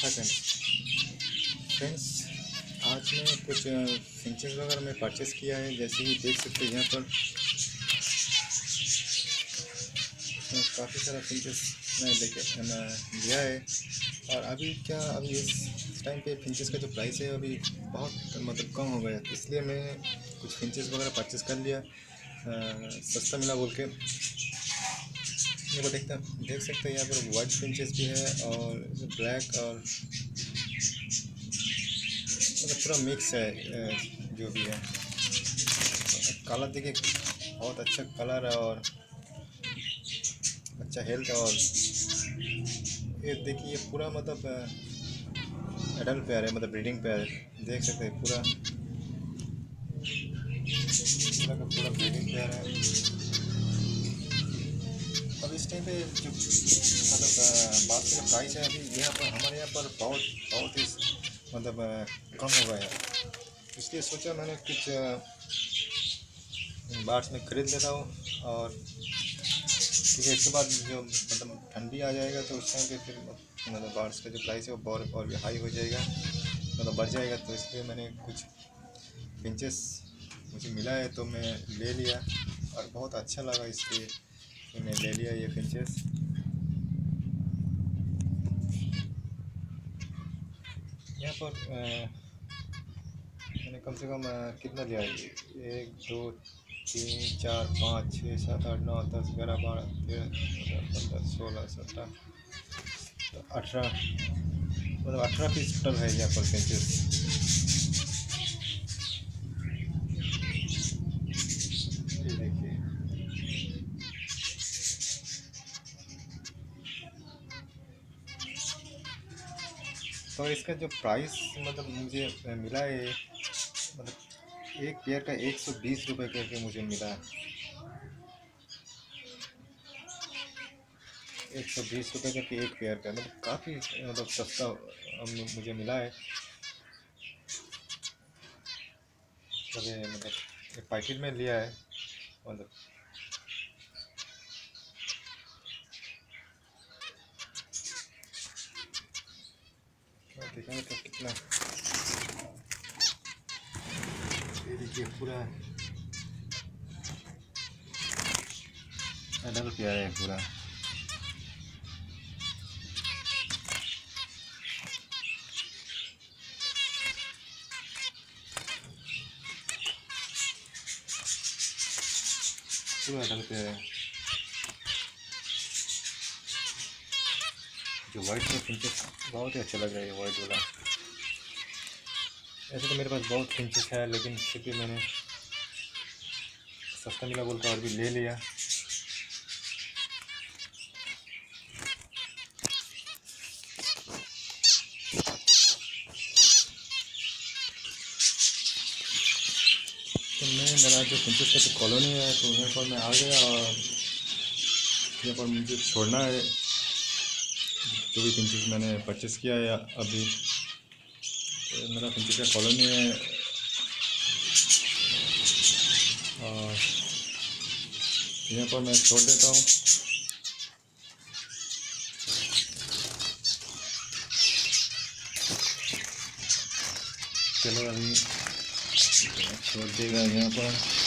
हाँ फ्रेंड्स आज मैं कुछ फिंचेस वगैरह मैं परचेज़ किया है, जैसे कि देख सकते हैं यहाँ पर। काफ़ी सारा फिंचेस मैं लेके, मैं लिया है। और अभी क्या, अभी इस टाइम पे फिंचेस का जो प्राइस है, अभी बहुत मतलब कम हो गया। है इसलिए मैं कुछ फिंचेस वगैरह परचेज़ कर लिया। सस्ता मिला बोल के। ये को देखते देख सकते हैं, यहाँ पर वाइट फिंचेस भी है और ब्लैक और मतलब पूरा मिक्स है जो भी है। काला देखिए, बहुत अच्छा कलर है और अच्छा हेल्थ और ये देखिए पूरा मतलब एडल्ट पेयर है मतलब ब्रीडिंग पेयर देख सकते हैं, पूरा। पूरा ब्रीडिंग पेयर है। अब इस टाइम पे जो मतलब बात करें प्राइस है अभी, यहाँ पर हमारे यहाँ पर बहुत बहुत ही मतलब कम हो गया है। इसलिए सोचा मैंने कुछ बार्स में ख़रीद लेता हूँ और क्योंकि इसके बाद जो मतलब ठंडी आ जाएगा तो उस टाइम पे फिर मतलब बार्स का जो प्राइस है वो और और भी हाई हो जाएगा मतलब बढ़ जाएगा। तो इसलिए मैंने कुछ पिंचेस मुझे मिला है तो मैं ले लिया और बहुत अच्छा लगा इसलिए मैंने ले लिया ये फिंचेस यहाँ पर मैंने कम से कम कितना लिया एक दो तीन चार पाँच छः सात आठ नौ दस ग्यारह बारह तेरह चौदह पंद्रह सोलह सत्रह अठारह मतलब अठारह पीस टोटल है यहाँ पर फिंचेस तो इसका जो प्राइस मतलब मुझे मिला है मतलब एक पेयर का एक सौ बीस रुपये करके मुझे मिला है। एक सौ बीस रुपये करके एक पेयर का मतलब काफ़ी मतलब सस्ता मुझे मिला है। मतलब पैकेट में लिया है मतलब दिखाएँ तो कितना ये देखिए पूरा डबल प्यार है पूरा पूरा डबल प्यार है जो वाइट में फिंचेस बहुत ही अच्छा लग रहा है वाइट वाला। ऐसे तो मेरे पास बहुत फिंचेस है, लेकिन फिर भी मैंने सस्ता मिला बोल और भी ले लिया। तो मैं, मेरा जो फिंचेस का जो कॉलोनी है तो यहाँ पर मैं आ गया और यहाँ पर मुझे छोड़ना है। जो भी मैंने परचेस किया है अभी तो मेरा पिंचेस का कॉलोनी और यहाँ पर मैं छोड़ देता हूँ। चलो अभी छोड़ देगा यहाँ पर।